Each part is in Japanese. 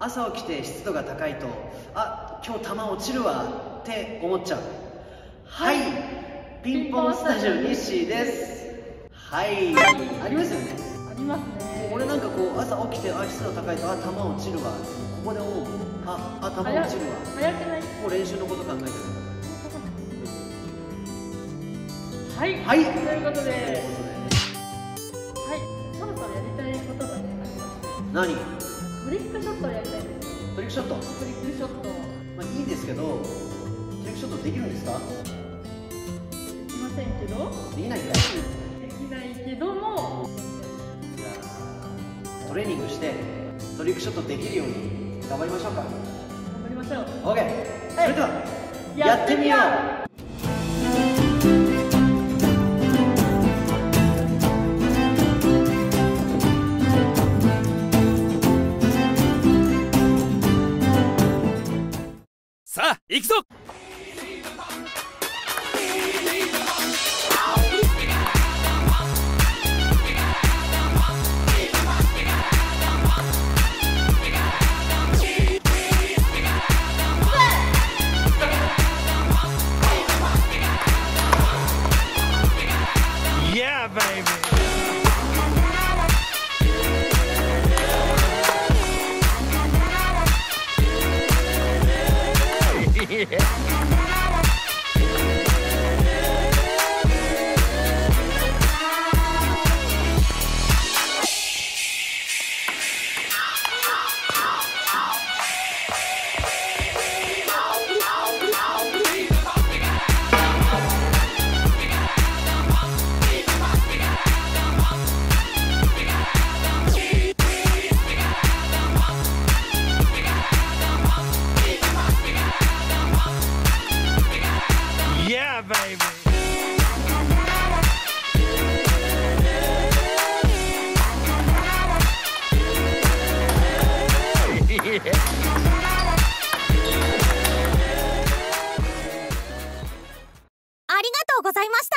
朝起きて湿度が高いとあ今日球落ちるわって思っちゃう。はい。ピンポンスタジオ日誌です。はい。ありますよね。ありますね。俺なんかこう朝起きてあ湿度高いとあ球落ちるわここで思うああ球早落ちるわ早くない？もう練習のこと考えてる。はい、はい。ということで。はい。そろそろやりたいことがねありましてとで何？トリックショットをやりたい。ですトリックショット、トリックショット。まあ、いいですけどトリックショットできるんですか？できませんけど。できないんだ。よできないけども。じゃあトレーニングしてトリックショットできるように頑張りましょうか。頑張りましょう。OK それではやってみよう行くぞありがとうございました。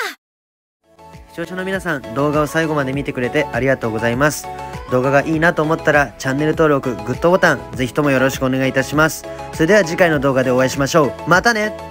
視聴者の皆さん動画を最後まで見てくれてありがとうございます。動画がいいなと思ったらチャンネル登録グッドボタンぜひともよろしくお願いいたします。それでは次回の動画でお会いしましょう。またね